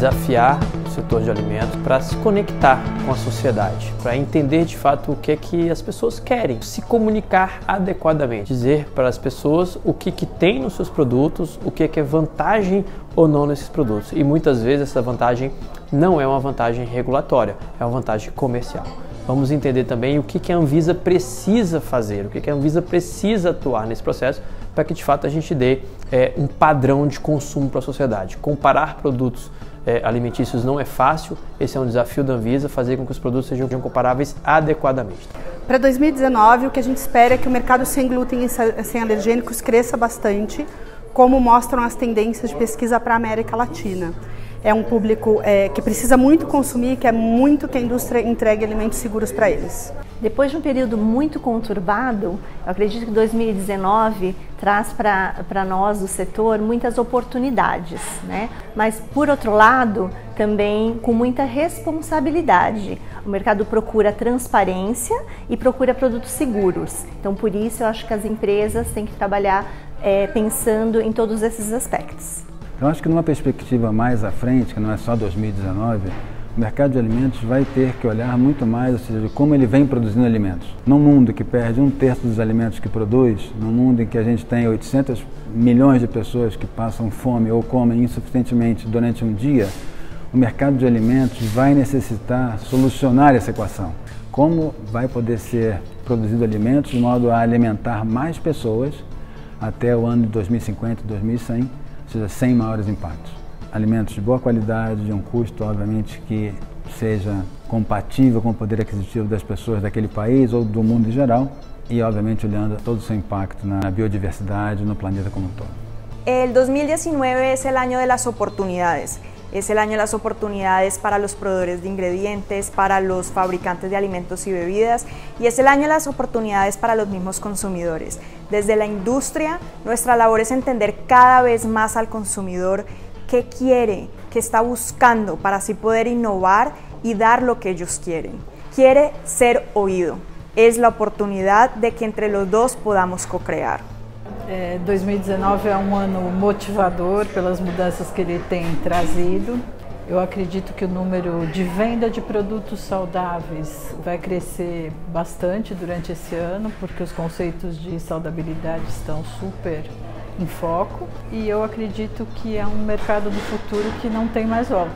desafiar o setor de alimentos para se conectar com a sociedade, para entender de fato o que é que as pessoas querem, se comunicar adequadamente, dizer para as pessoas o que, que tem nos seus produtos, o que é, que é vantagem ou não nesses produtos. E muitas vezes essa vantagem não é uma vantagem regulatória, é uma vantagem comercial. Vamos entender também o que, que a Anvisa precisa fazer, o que, que a Anvisa precisa atuar nesse processo para que de fato a gente dê é, um padrão de consumo para a sociedade. Comparar produtos é, alimentícios não é fácil, esse é um desafio da Anvisa, fazer com que os produtos sejam comparáveis adequadamente. Para 2019, o que a gente espera é que o mercado sem glúten e sem alergênicos cresça bastante, como mostram as tendências de pesquisa para a América Latina é um público é, que precisa muito consumir, que é muito que a indústria entregue alimentos seguros para eles. Depois de um período muito conturbado, eu acredito que 2019 traz para nós do setor muitas oportunidades, né? mas por outro lado, também com muita responsabilidade. O mercado procura transparência e procura produtos seguros. Então, por isso, eu acho que as empresas têm que trabalhar é, pensando em todos esses aspectos. Eu acho que numa perspectiva mais à frente, que não é só 2019, o mercado de alimentos vai ter que olhar muito mais, ou seja, de como ele vem produzindo alimentos. Num mundo que perde um terço dos alimentos que produz, num mundo em que a gente tem 800 milhões de pessoas que passam fome ou comem insuficientemente durante um dia, o mercado de alimentos vai necessitar solucionar essa equação. Como vai poder ser produzido alimentos de modo a alimentar mais pessoas até o ano de 2050, 2100, seja, sem maiores impactos. Alimentos de boa qualidade, de um custo, obviamente, que seja compatível com o poder aquisitivo das pessoas daquele país ou do mundo em geral e, obviamente, olhando todo o seu impacto na biodiversidade, no planeta como um todo. El 2019 es el año de las oportunidades. Es el año de las oportunidades para los proveedores de ingredientes, para los fabricantes de alimentos y bebidas y es el año de las oportunidades para los mismos consumidores. Desde la industria, nuestra labor es entender cada vez más al consumidor qué quiere, qué está buscando para así poder innovar y dar lo que ellos quieren. Quiere ser oído. Es la oportunidad de que entre los dos podamos co-crear. É, 2019 é um ano motivador pelas mudanças que ele tem trazido. Eu acredito que o número de venda de produtos saudáveis vai crescer bastante durante esse ano, porque os conceitos de saudabilidade estão super em foco. E eu acredito que é um mercado do futuro que não tem mais volta.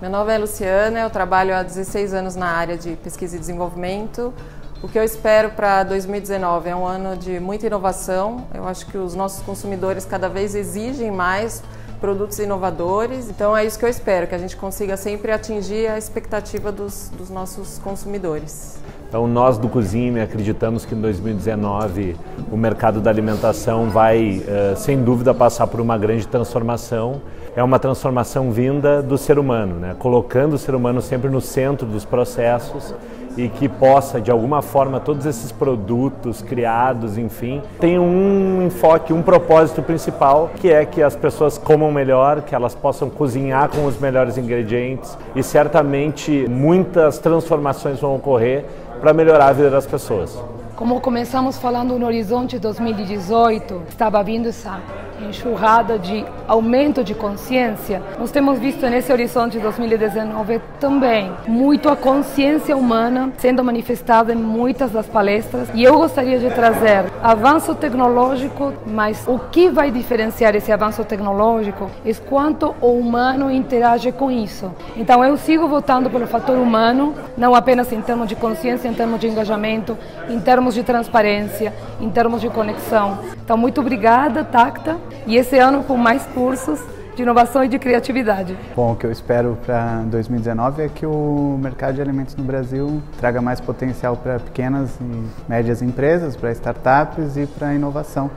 Meu nome é Luciana, eu trabalho há 16 anos na área de pesquisa e desenvolvimento. O que eu espero para 2019 é um ano de muita inovação. Eu acho que os nossos consumidores cada vez exigem mais produtos inovadores. Então é isso que eu espero, que a gente consiga sempre atingir a expectativa dos, dos nossos consumidores. Então nós do Cozinha acreditamos que em 2019 o mercado da alimentação vai, eh, sem dúvida, passar por uma grande transformação. É uma transformação vinda do ser humano, né? colocando o ser humano sempre no centro dos processos e que possa, de alguma forma, todos esses produtos criados, enfim, tenham um enfoque, um propósito principal, que é que as pessoas comam melhor, que elas possam cozinhar com os melhores ingredientes e certamente muitas transformações vão ocorrer para melhorar a vida das pessoas. Como começamos falando no horizonte 2018, estava vindo essa enxurrada de aumento de consciência, nós temos visto nesse horizonte 2019 também muito a consciência humana sendo manifestada em muitas das palestras e eu gostaria de trazer avanço tecnológico, mas o que vai diferenciar esse avanço tecnológico é quanto o humano interage com isso. Então eu sigo votando pelo fator humano, não apenas em termos de consciência, em termos de engajamento, em termos de transparência, em termos de conexão. Então muito obrigada, Tacta e esse ano com mais cursos de inovação e de criatividade. Bom, o que eu espero para 2019 é que o mercado de alimentos no Brasil traga mais potencial para pequenas e médias empresas, para startups e para inovação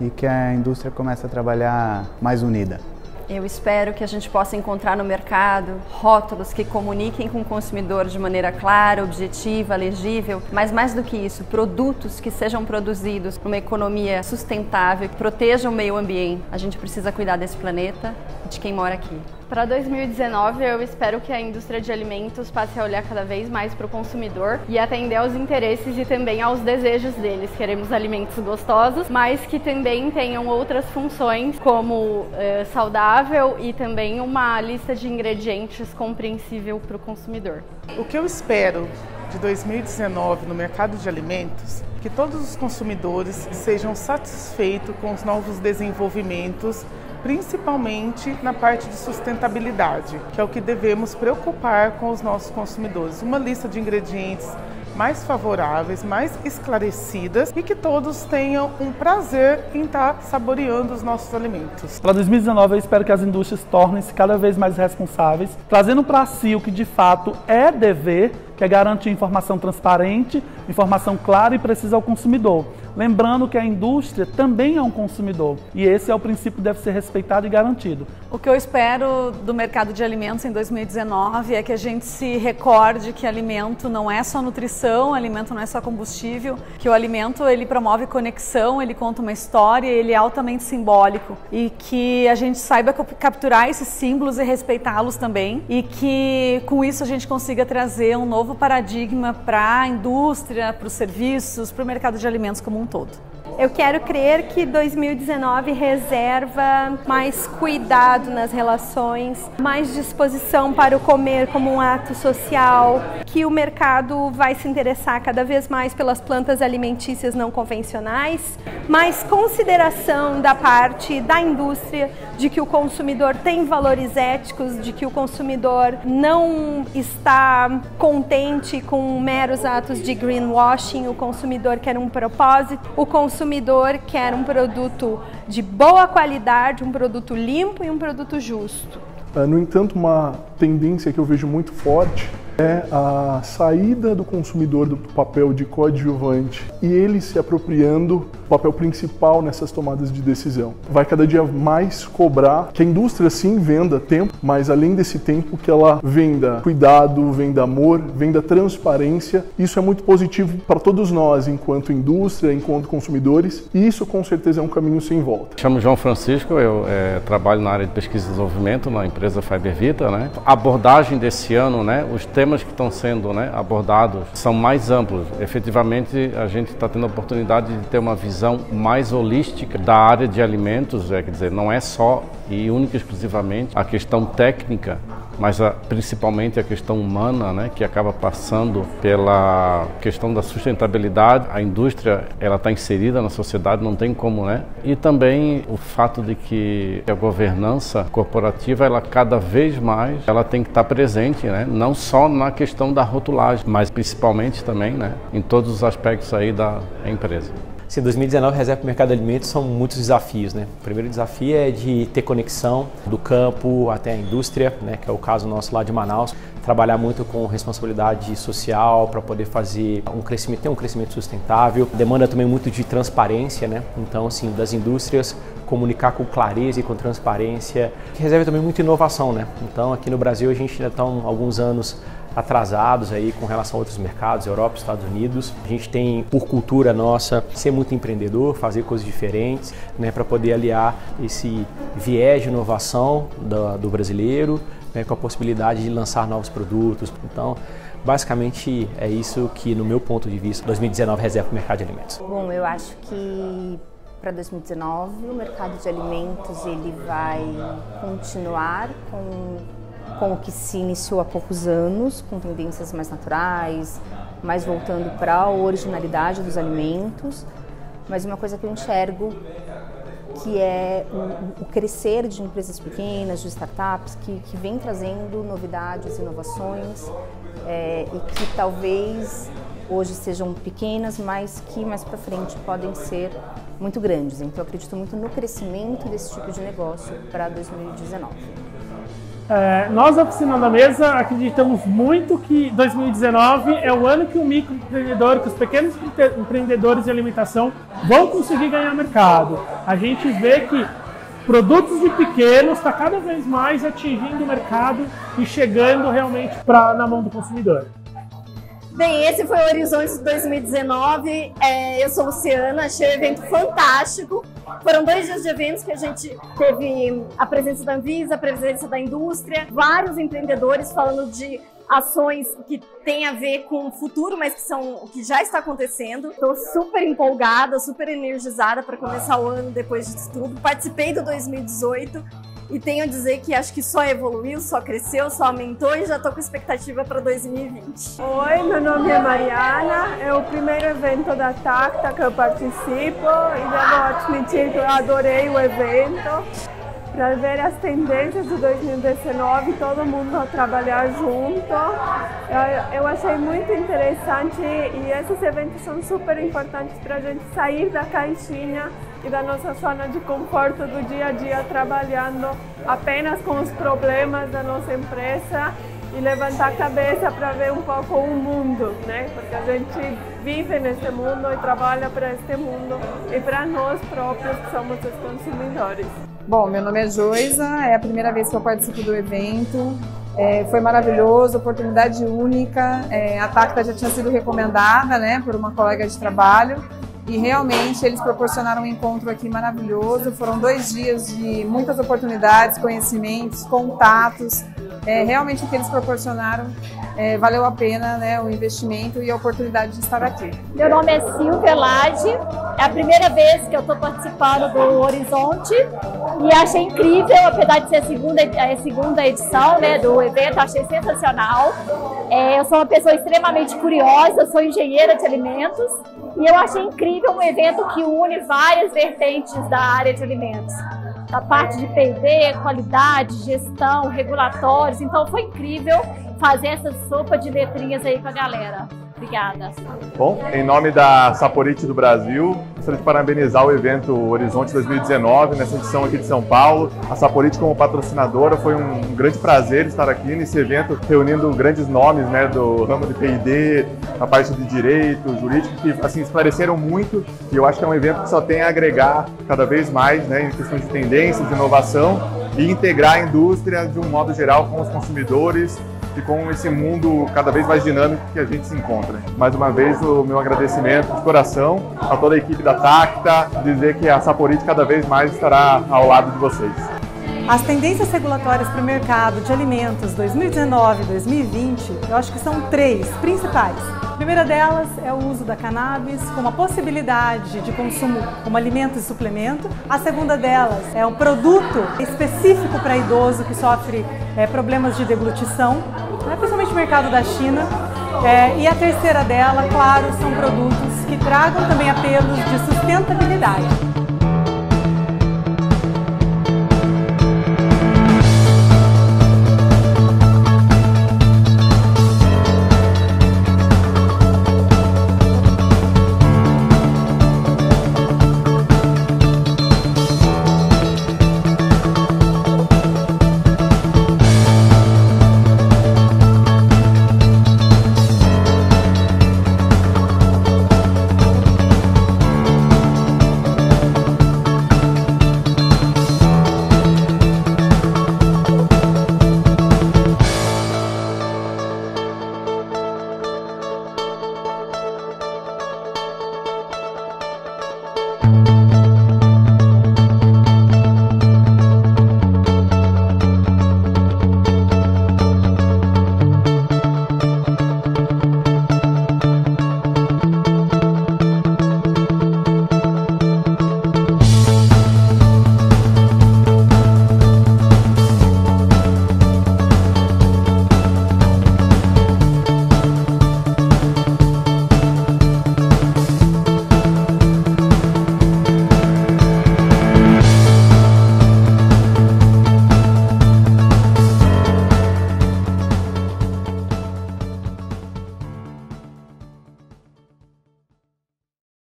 e que a indústria comece a trabalhar mais unida. Eu espero que a gente possa encontrar no mercado rótulos que comuniquem com o consumidor de maneira clara, objetiva, legível, mas mais do que isso, produtos que sejam produzidos numa economia sustentável, que protejam o meio ambiente. A gente precisa cuidar desse planeta e de quem mora aqui. Para 2019, eu espero que a indústria de alimentos passe a olhar cada vez mais para o consumidor e atender aos interesses e também aos desejos deles. Queremos alimentos gostosos, mas que também tenham outras funções, como eh, saudável e também uma lista de ingredientes compreensível para o consumidor. O que eu espero de 2019 no mercado de alimentos que todos os consumidores sejam satisfeitos com os novos desenvolvimentos principalmente na parte de sustentabilidade, que é o que devemos preocupar com os nossos consumidores. Uma lista de ingredientes mais favoráveis, mais esclarecidas e que todos tenham um prazer em estar saboreando os nossos alimentos. Para 2019, eu espero que as indústrias tornem-se cada vez mais responsáveis, trazendo para si o que de fato é dever, que é garantir informação transparente, informação clara e precisa ao consumidor. Lembrando que a indústria também é um consumidor e esse é o princípio que deve ser respeitado e garantido. O que eu espero do mercado de alimentos em 2019 é que a gente se recorde que alimento não é só nutrição, alimento não é só combustível, que o alimento ele promove conexão, ele conta uma história, ele é altamente simbólico e que a gente saiba capturar esses símbolos e respeitá-los também e que com isso a gente consiga trazer um novo paradigma para a indústria, para os serviços, para o mercado de alimentos como um todo. Eu quero crer que 2019 reserva mais cuidado nas relações, mais disposição para o comer como um ato social, que o mercado vai se interessar cada vez mais pelas plantas alimentícias não convencionais, mais consideração da parte da indústria de que o consumidor tem valores éticos, de que o consumidor não está contente com meros atos de greenwashing, o consumidor quer um propósito, o consumidor consumidor quer um produto de boa qualidade, um produto limpo e um produto justo. É, no entanto, uma tendência que eu vejo muito forte é a saída do consumidor do papel de coadjuvante e ele se apropriando do papel principal nessas tomadas de decisão. Vai cada dia mais cobrar que a indústria sim venda tempo, mas além desse tempo que ela venda cuidado, venda amor, venda transparência. Isso é muito positivo para todos nós enquanto indústria, enquanto consumidores e isso com certeza é um caminho sem volta. Chamo João Francisco, eu é, trabalho na área de pesquisa e desenvolvimento na empresa Fibervita, né? A abordagem desse ano, né? Os temas que estão sendo né, abordados são mais amplos. Efetivamente, a gente está tendo a oportunidade de ter uma visão mais holística da área de alimentos, é, quer dizer, não é só e única e exclusivamente a questão técnica mas a, principalmente a questão humana, né, que acaba passando pela questão da sustentabilidade. A indústria ela está inserida na sociedade, não tem como, né? E também o fato de que a governança corporativa ela cada vez mais ela tem que estar tá presente, né? Não só na questão da rotulagem, mas principalmente também, né, em todos os aspectos aí da empresa. Sim, 2019 reserva para o mercado de alimentos são muitos desafios, né? O primeiro desafio é de ter conexão do campo até a indústria, né? Que é o caso nosso lá de Manaus. Trabalhar muito com responsabilidade social para poder fazer um crescimento, ter um crescimento sustentável. Demanda também muito de transparência, né? Então, assim, das indústrias comunicar com clareza e com transparência. Reserva também muita inovação, né? Então, aqui no Brasil a gente ainda está alguns anos atrasados aí com relação a outros mercados, Europa, Estados Unidos. A gente tem, por cultura nossa, ser muito empreendedor, fazer coisas diferentes, né, para poder aliar esse viés de inovação do, do brasileiro né, com a possibilidade de lançar novos produtos. Então, basicamente é isso que, no meu ponto de vista, 2019 reserva para o mercado de alimentos. Bom, eu acho que para 2019 o mercado de alimentos ele vai continuar com com o que se iniciou há poucos anos, com tendências mais naturais, mais voltando para a originalidade dos alimentos. Mas uma coisa que eu enxergo que é o, o crescer de empresas pequenas, de startups, que, que vem trazendo novidades, inovações é, e que talvez hoje sejam pequenas, mas que mais para frente podem ser muito grandes. Então, eu acredito muito no crescimento desse tipo de negócio para 2019. É, nós, Oficina da Mesa, acreditamos muito que 2019 é o ano que o microempreendedor, que os pequenos empreendedores de alimentação vão conseguir ganhar mercado. A gente vê que produtos de pequenos está cada vez mais atingindo o mercado e chegando realmente pra, na mão do consumidor. Bem, esse foi o Horizonte 2019. É, eu sou Luciana, achei o evento fantástico. Foram dois dias de eventos que a gente teve a presença da Anvisa, a presença da indústria, vários empreendedores falando de ações que têm a ver com o futuro, mas que são o que já está acontecendo. Estou super empolgada, super energizada para começar o ano depois disso tudo. Participei do 2018 e tenho a dizer que acho que só evoluiu, só cresceu, só aumentou e já estou com expectativa para 2020. Oi, meu nome é Mariana, é o primeiro evento da TACTA que eu participo e devo admitir que eu adorei o evento para ver as tendências de 2019, todo mundo a trabalhar junto. Eu, eu achei muito interessante e esses eventos são super importantes para a gente sair da caixinha e da nossa zona de conforto do dia a dia, trabalhando apenas com os problemas da nossa empresa e levantar a cabeça para ver um pouco o mundo, né? Porque a gente vive nesse mundo e trabalha para este mundo e para nós próprios que somos os consumidores. Bom, meu nome é Joisa, é a primeira vez que eu participo do evento. É, foi maravilhoso, oportunidade única. É, a Tacta já tinha sido recomendada né, por uma colega de trabalho e realmente eles proporcionaram um encontro aqui maravilhoso. Foram dois dias de muitas oportunidades, conhecimentos, contatos. É, realmente o que eles proporcionaram é, valeu a pena né, o investimento e a oportunidade de estar aqui. Meu nome é Silvia Lage, é a primeira vez que eu estou participando do Horizonte e achei incrível, apesar de ser a segunda, a segunda edição né, do evento, achei sensacional. É, eu sou uma pessoa extremamente curiosa, sou engenheira de alimentos e eu achei incrível um evento que une várias vertentes da área de alimentos da parte de P&D, qualidade, gestão, regulatórios. Então foi incrível fazer essa sopa de letrinhas aí com a galera. Obrigada. Bom, em nome da Saporite do Brasil, gostaria de parabenizar o evento Horizonte 2019, nessa edição aqui de São Paulo. A Saporite como patrocinadora, foi um grande prazer estar aqui nesse evento, reunindo grandes nomes né, do ramo de P&D, a parte de direito, jurídico, que assim, esclareceram muito e eu acho que é um evento que só tem a agregar cada vez mais né, em questão de tendências, de inovação e integrar a indústria de um modo geral com os consumidores com esse mundo cada vez mais dinâmico que a gente se encontra. Mais uma vez, o meu agradecimento de coração a toda a equipe da Tacta, dizer que a Saporite cada vez mais estará ao lado de vocês. As tendências regulatórias para o mercado de alimentos 2019 e 2020, eu acho que são três principais. A primeira delas é o uso da cannabis como a possibilidade de consumo como alimento e suplemento. A segunda delas é um produto específico para idoso que sofre é, problemas de deglutição, né, principalmente no mercado da China. É, e a terceira dela, claro, são produtos que tragam também apelos de sustentabilidade.